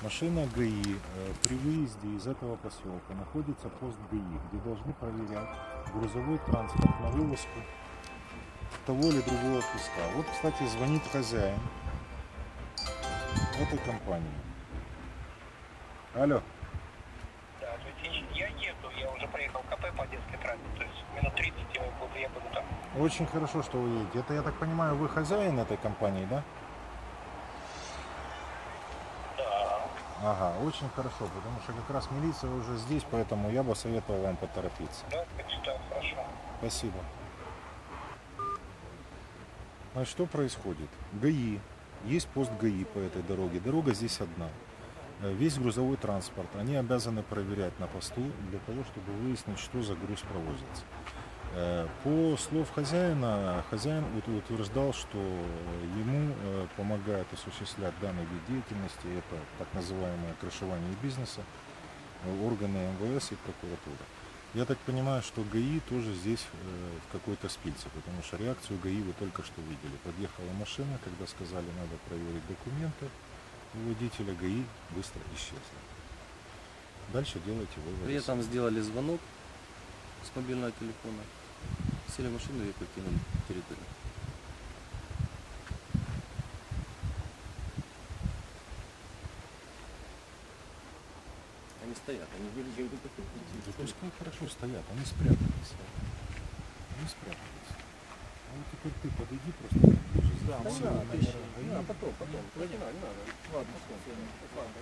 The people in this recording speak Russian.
Машина ГАИ э, при выезде из этого поселка находится пост ГАИ, где должны проверять грузовой транспорт на вывозку того или другого куска. Вот, кстати, звонит хозяин этой компании. Алло. Да, я еду, я уже проехал КП по детской трассе, то есть минут 30 я буду, я буду там. Очень хорошо, что вы едете. Это, я так понимаю, вы хозяин этой компании, да? Да. Ага, очень хорошо, потому что как раз милиция уже здесь, поэтому я бы советовал вам поторопиться. Да, что хорошо. Спасибо. А что происходит? ГАИ. Есть пост ГАИ по этой дороге. Дорога здесь одна. Э, Весь грузовой транспорт они обязаны проверять на посту для того, чтобы выяснить, что за груз провозится. Э, По слов хозяина, хозяин ут- утверждал, что ему э, помогает осуществлять данный вид деятельности, это так называемое крышевание бизнеса, э, органы МВС и прокуратура. Я так понимаю, что ГАИ тоже здесь в какой-то спильце, потому что реакцию ГАИ вы только что видели. Подъехала машина, когда сказали, надо проверить документы у водителя, ГАИ быстро исчезла. Дальше делайте выводы. При этом сделали звонок с мобильного телефона, сели в машину и покинули территорию. Они стоят, они были Да пускай хорошо стоят, они спрятались. Они спрятались. А вот теперь ты подойди просто ближе, Да, да, ГАИ. да, потом, потом. Не надо, не надо. Ладно, ладно,